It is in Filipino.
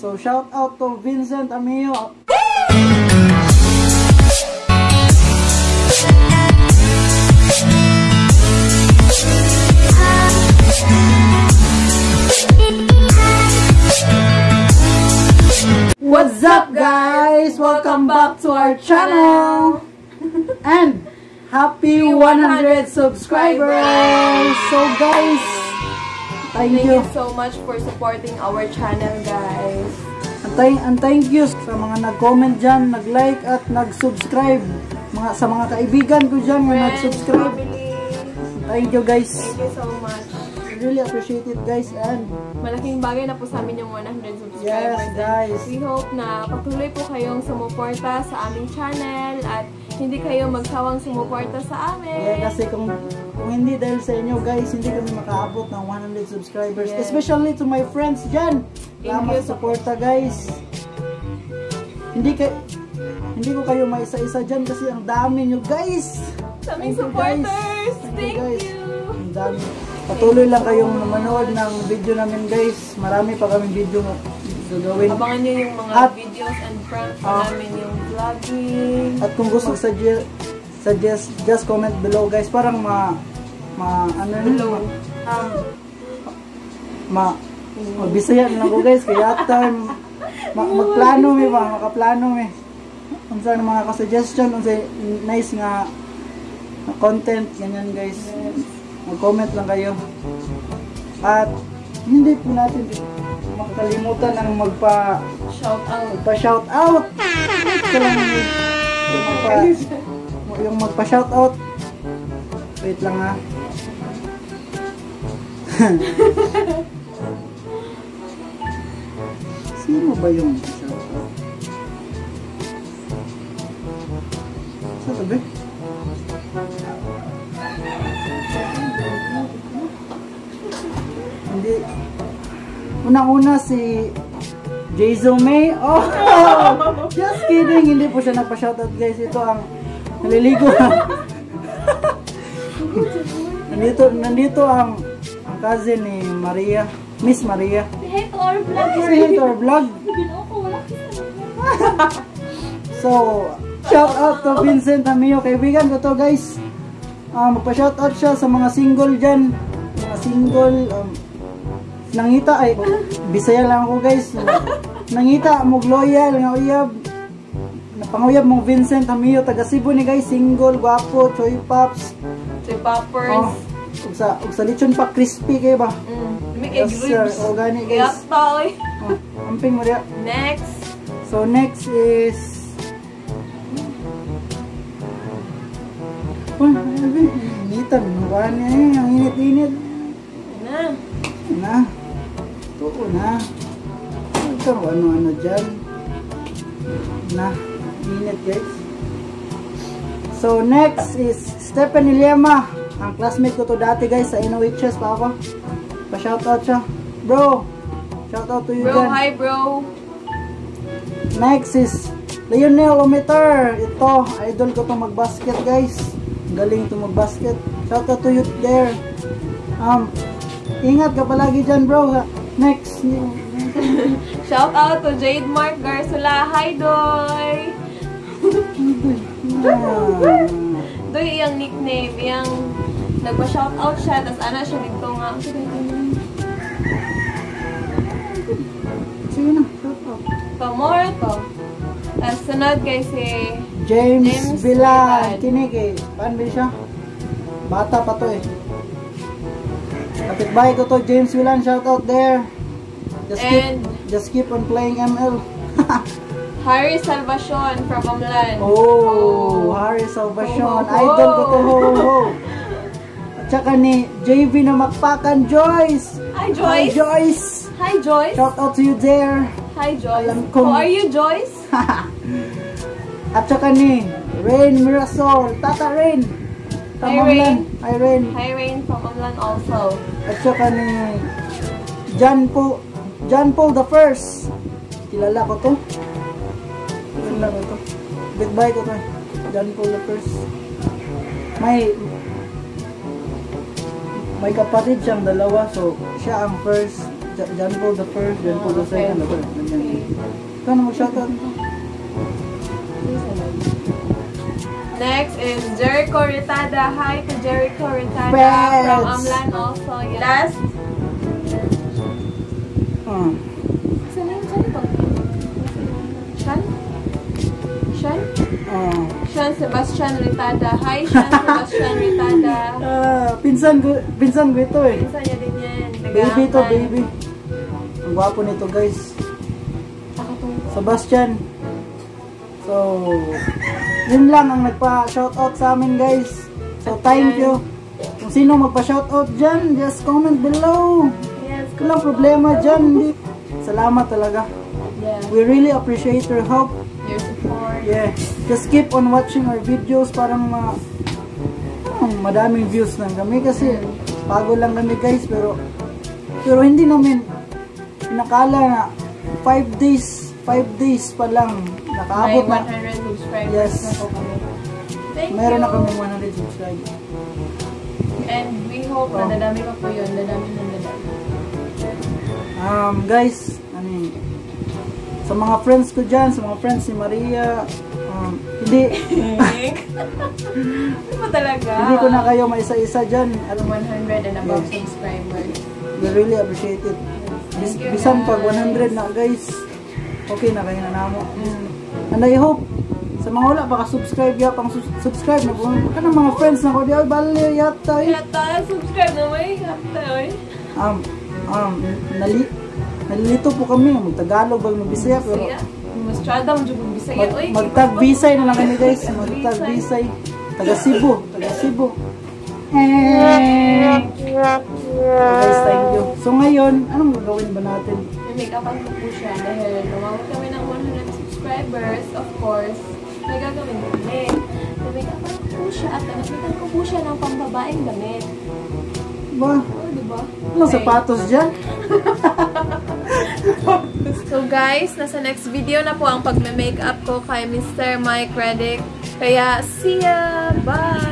So shout out to Vincent Amio. What's up guys? Welcome back to our channel. And happy 100 subscribers. So guys, thank Thank you. you so much for supporting our channel, guys. And thank, and thank you sa mga nag-comment dyan, nag-like at nag-subscribe. Mga, sa mga kaibigan ko dyan na Friends, nag-subscribe. family, Thank you guys. thank you so much. Really appreciate it guys. And Malaking bagay na po sa amin yung 100 subscribers. Yes, guys. We hope na patuloy po kayong sumuporta sa aming channel at hindi kayo magsawang sumuporta sa amin. yeah, kasi kung, kung hindi dahil sa inyo guys, hindi kami makaabot ng 100 subscribers. Yes. Especially to my friends dyan. Thank Salamat suporta guys. Hindi kay hindi ko kayo maisa-isa dyan kasi ang dami nyo guys. Sa aming guys. supporters. Thank you, Thank guys. you. Ang dami. Patuloy lang kayong manood ng video namin guys. Marami pa kaming video na gagawin. Abangan nyo yung mga At- videos and pranks Ah. namin yung vlogging. At kung gusto suggest, suggest just comment below guys. Parang ma ma ano yun? Below. Um, ma magbisaya na lang ko guys kaya time ma, magplano mi ba makaplano mi unsa mga ka-suggestion unsa nice nga content ganyan guys mag-comment lang kayo at hindi po natin makakalimutan ang magpa Shout out. magpa shout out yung magpa yung magpa shout out wait lang ha Sino ba yung shout out? Sa tabi? Unang-una si Jayzo May. Oh! Just kidding. Hindi po siya nagpa-shoutout guys. Ito ang naliligo. nandito, nandito ang, ang cousin ni Maria. Miss Maria. Hey to our vlog. To our vlog. So, shout out to Vincent Amio. Kaibigan ko to guys. Um, magpa-shout out siya sa mga single dyan. Mga single. Um, nangita ay bisaya lang ako guys. Nangita mo loyal nga uyab. Napanguyab mong Vincent Amio taga Cebu ni guys. Single, guwapo, choy pops. Si Poppers. Oh, ug sa ug sa lechon pa crispy kay ba? Mm. May Yes, sir. Organic, guys. Yes, toy. Oh, amping mo. Next. So next is Wah. Initan. Buwan niya eh. Ang init-init. Na. Ito, ano-ano dyan. Na. Init guys. So next is Stephanie Lema. Ang classmate ko to dati guys sa NOHS pa ako. Pa-shoutout siya. Bro, shoutout to you Bro, dyan. hi bro. Next is Lionel Ometer. Ito, idol ko to mag-basket guys. Galing to mag-basket. Shout out to you there. Um, ingat ka palagi dyan bro. ha. Next. Shout out to Jade Mark Garsula. Hi, Doy. Doy, iyang nickname. Iyang nagpa-shout out siya. Tapos ana siya dito nga. Sige na, shout out. Pamor to. Tapos sunod kay si James, James. Villan. Kinig eh. Paano ba siya? Bata pa to eh. Kapitbahay ko to, James Villan. Shout out there. Just keep, And just keep on playing ML. Harry Salvacion from Amlan. Oh, Harry Salvacion. Ho, ho. Idol ko to, ho, ho, ho. At saka ni JV na Makpakan, Joyce. Hi, Hi, Joyce. Joyce. Hi, Joyce. Shout out to you there. Hi, Joyce. Alam kong- How are you, Joyce? At saka ni Rain Mirasol. Tata Rain. Hi, Tamang Rain. lang. Hi, Rain. Hi, Rain from Amlan also. At saka ni John Paul, John Paul the First. Kilala ko to. Kilala ko to. Goodbye ko to. John Paul the First. May may kapatid siyang dalawa so siya ang first John Paul the first, John Paul the second, the third. Ganyan. Ikaw na mag-shoutout. Next is Jericho Ritada. Hi to Jericho Ritada Friends. from Amlan also. Yeah. Last, Ah. Saan na yung saan ito? Sean? Sean? Ah. Sean Sebastian Ritada. Hi, Sean Sebastian Ritada. Ah, pinsan pinsan ko ito eh. Pinsan niya din yan. Baby to, baby. Ang gwapo nito guys. Sebastian. So, yun lang ang nagpa-shoutout sa amin guys. So, thank you. Kung sino magpa-shoutout dyan, just comment below. Yes. Walang problema dyan. Salamat talaga. Yeah. We really appreciate your help. Your support. Yeah. Just keep on watching our videos parang ma parang madaming views lang kami kasi bago lang kami guys pero pero hindi namin pinakala na 5 days 5 days pa lang nakaabot na 100 subscribers Yes. na po kami. Thank meron you. na kami 100 subscribers And we hope na Oh. dadami pa po yun. Dadami na dadami. um guys ano yun, sa mga friends ko dyan sa mga friends ni Maria um, hindi Ano ba talaga? hindi ko na kayo maisa-isa dyan alam mo 100 and above Yes. subscribers. We really appreciate it. Bis bisan pag guys. 100 na guys, okay na kayo na namo. And I hope sa mga wala baka subscribe ya pang subscribe na kung ka ng mga friends na ko di ay bali yata eh. Kaya tayo, subscribe na may hapta, oy. Um um nali nalilito po kami mag Tagalog bag Bisaya pero Bisaya. Mas trada mo dyan Bisaya, mag, oy. magtag Bisay na lang kami guys, magtag Bisay. Taga Cebu, taga Cebu. Eh. Guys, thank you. So ngayon, anong gagawin ba natin? May make-upan ko po siya dahil lumawag kami ng 100 subscribers, of course. May gagawin kami. May make-upan ko po siya at nagpitan ko po siya ng pambabaeng damit. Ba, Oh, di ba? anong sapatos dyan? So guys, nasa next video na po ang pagme-makeup ko kay Mr. Mike Reddick. Kaya, see ya! Bye!